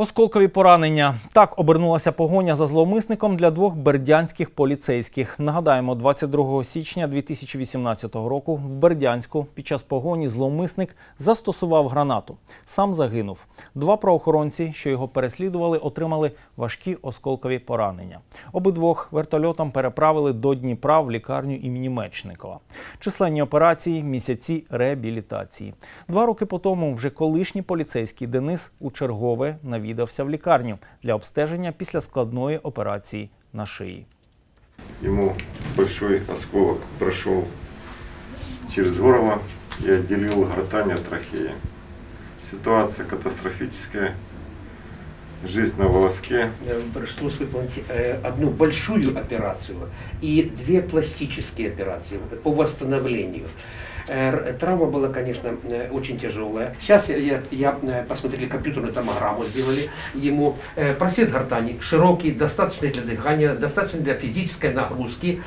Осколкові поранення. Так обернулася погоня за зловмисником для двох бердянських поліцейських. Нагадаємо, 22 січня 2018 року в Бердянську під час погоні зловмисник застосував гранату. Сам загинув. Два правоохоронці, що його переслідували, отримали важкі осколкові поранення. Обидвох вертольотом переправили до Дніпра в лікарню імені Мечникова. Численні операції, місяці реабілітації. Два роки по тому вже колишній поліцейський Денис у чергове навідався в лікарню для обстеження після складної операції на шиї. Ему большой осколок прошел через горло и отделил гортань от трахеи. Ситуация катастрофическая. Жизнь на волоске. Э, пришлось выполнить э, одну большую операцию и две пластические операции по восстановлению. Э, Травма была, конечно, э, очень тяжелая. Сейчас я, я- э, посмотрели компьютерную томограмму, сделали ему просвет гортани широкий, достаточный для дыхания, достаточный для физической нагрузки.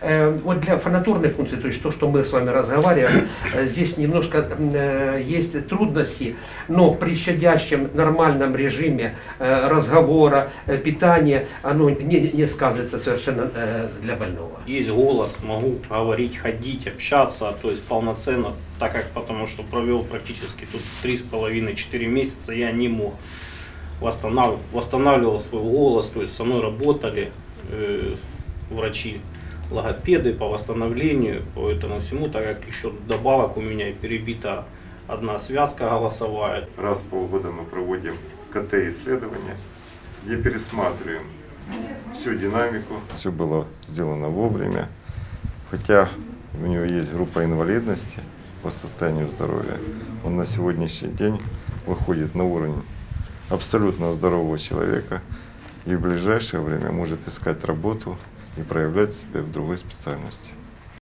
Э, Вот для фонатурной функции, то есть то, что мы с вами разговариваем, э, здесь немножко э, есть трудности, но при щадящем нормальном режиме разговора, питания, оно не, не сказывается совершенно для больного. Есть голос, могу говорить, ходить, общаться, то есть полноценно, так как потому что провел практически тут три с половиной, четыре месяца, я не мог. Восстанавливал, восстанавливал свой голос, то есть со мной работали э, врачи, логопеды по восстановлению, по этому всему, так как еще добавок у меня перебита одна связка голосовая, Раз в полгода мы проводим КТ-исследования, где пересматриваем всю динамику. Все было сделано вовремя. Хотя у него есть группа инвалидности по состоянию здоровья, он на сегодняшний день выходит на уровень абсолютно здорового человека и в ближайшее время может искать работу и проявлять себя в другой специальности.